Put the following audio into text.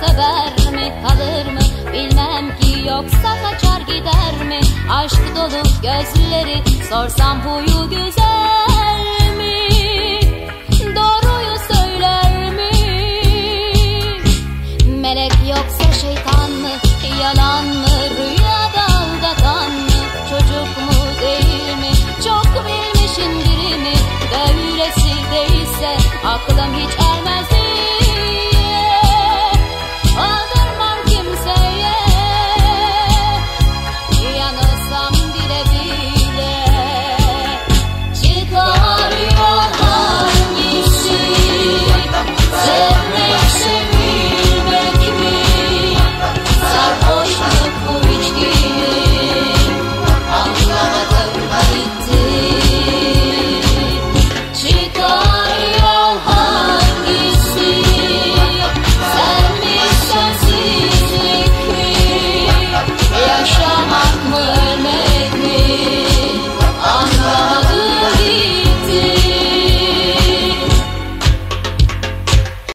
sever mi kalır mı? Bilmem ki yoksa kaçar gider mi? Aşk dolu gözleri sorsam huyu güzel mi? Doğruyu söyler mi? Melek yoksa şeytan mı? Yalan mı? Rüyada aldatan mı? Çocuk mu değil mi? Çok bilmiş indirimi böylesi değilse aklım hiç